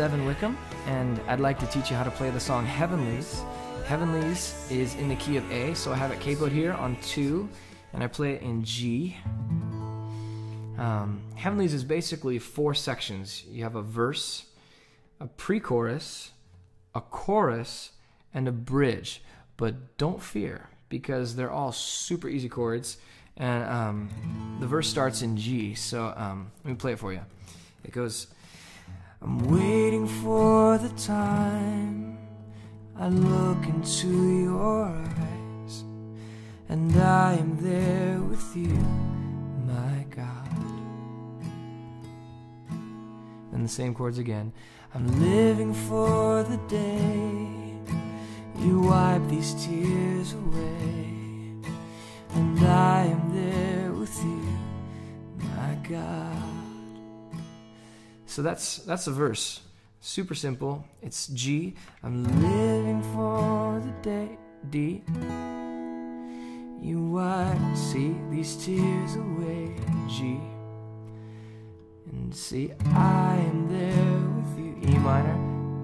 Evan Wickham, and I'd like to teach you how to play the song Heavenlies. Heavenlies is in the key of A, so I have it capoed here on 2, and I play it in G. Um, Heavenlies is basically four sections. You have a verse, a pre chorus, a chorus, and a bridge. But don't fear, because they're all super easy chords, and um, the verse starts in G. So um, let me play it for you. It goes, I'm waiting for the time I look into your eyes, and I am there with you, my God. And the same chords again. I'm living for the day you wipe these tears away, So that's that's a verse. Super simple. It's G. I'm living for the day. D. You wipe, see these tears away. G. And see, I am there with you. E minor.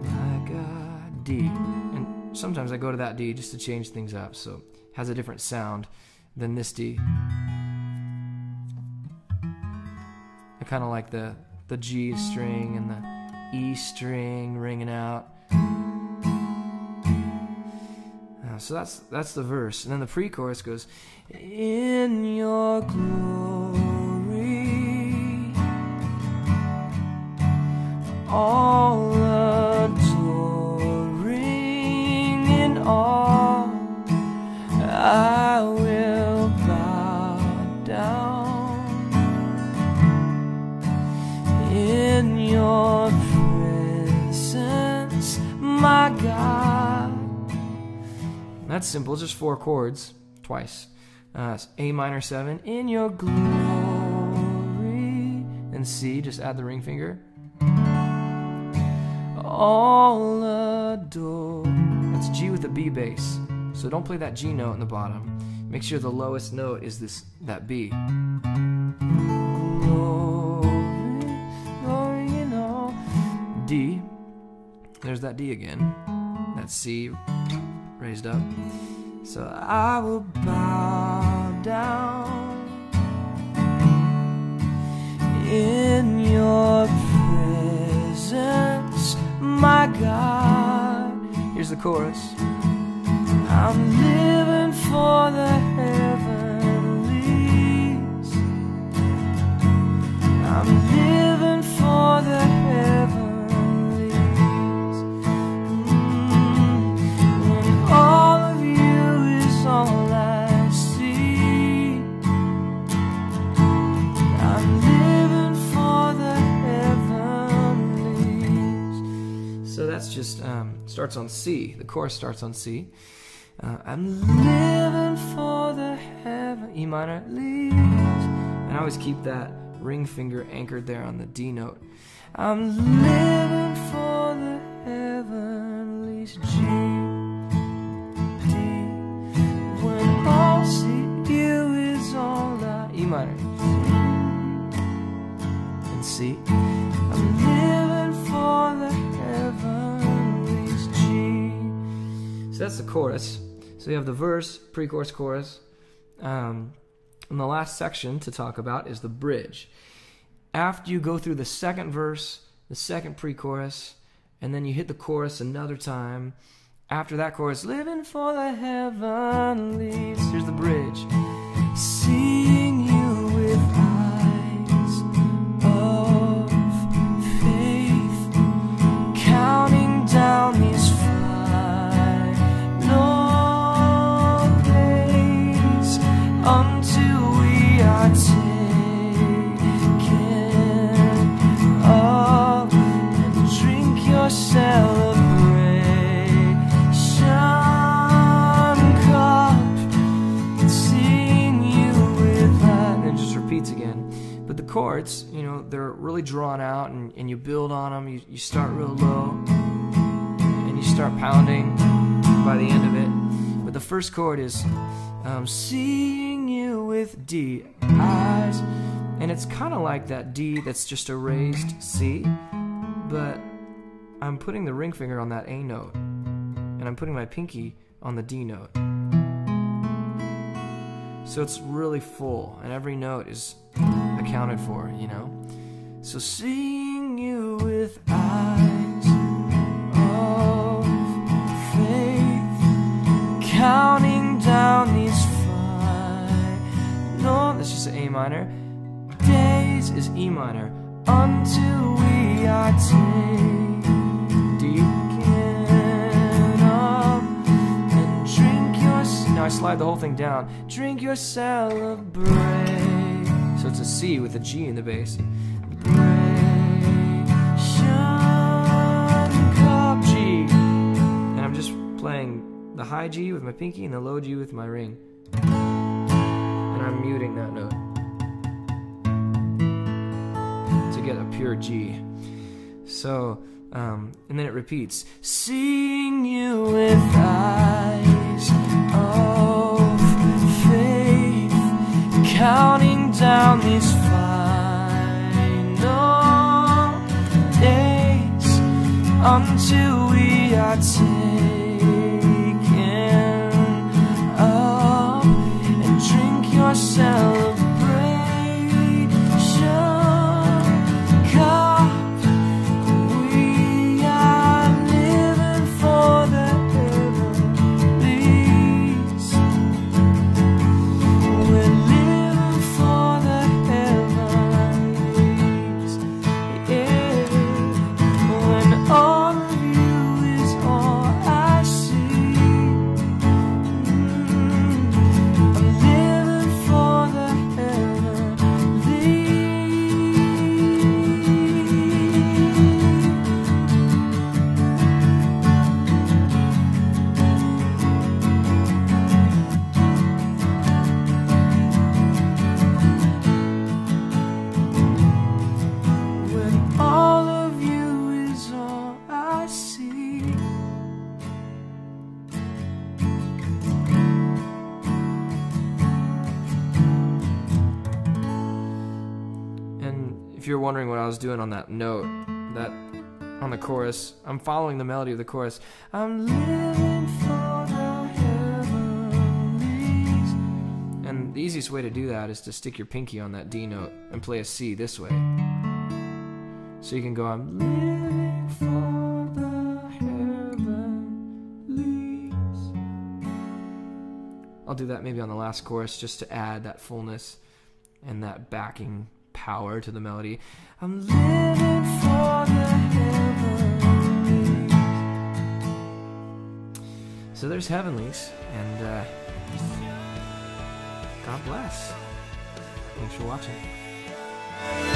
My God. D. And sometimes I go to that D just to change things up. So it has a different sound than this D. I kind of like the the G string and the E string ringing out. Uh, so that's that's the verse, and then the pre-chorus goes, "In your glory, That's simple, just four chords, twice. Uh, A minor seven, in your glory. And C, just add the ring finger. All adore. That's G with a B bass. So don't play that G note in the bottom. Make sure the lowest note is this that B. There's that D again. That C raised up. So I will bow down in your presence, my God. Here's the chorus. I'm living for the heavenlies. I'm living starts on C. The chorus starts on C. Uh, I'm living for the heaven E minor leaves. And I always keep that ring finger anchored there on the D note. I'm living for the heavenlies. G D. When all see you is all I E minor and C. that's the chorus. So you have the verse, pre-chorus, chorus. Um, and the last section to talk about is the bridge. After you go through the second verse, the second pre-chorus, and then you hit the chorus another time. After that chorus, living for the heavenlies. Until we are taken up and drink your celebration cup. Seeing you with that, and it just repeats again. But the chords, you know, they're really drawn out, and, and you build on them. You, you start real low, and you start pounding by the end of it. But the first chord is um, seeing with D eyes, and it's kind of like that D that's just a raised C, but I'm putting the ring finger on that A note, and I'm putting my pinky on the D note. So it's really full, and every note is accounted for, you know? So seeing you with eyes minor. Days is E minor until we are taken up and drink your. Now I slide the whole thing down. Drink your celebrate. So it's a C with a G in the bass. Cup G. And I'm just playing the high G with my pinky and the low G with my ring. And I'm muting that note to get a pure G. So, um, and then it repeats. Seeing you with eyes of faith, counting down these final days until we are taken if you're wondering what I was doing on that note, that on the chorus, I'm following the melody of the chorus. I'm living for the heavenlies. And the easiest way to do that is to stick your pinky on that D note and play a C this way. So you can go, I'm living for the heavenlies. I'll do that maybe on the last chorus just to add that fullness and that backing power to the melody. I'm living for the heavenlies. So there's heavenlies, and uh, God bless. Thanks for watching.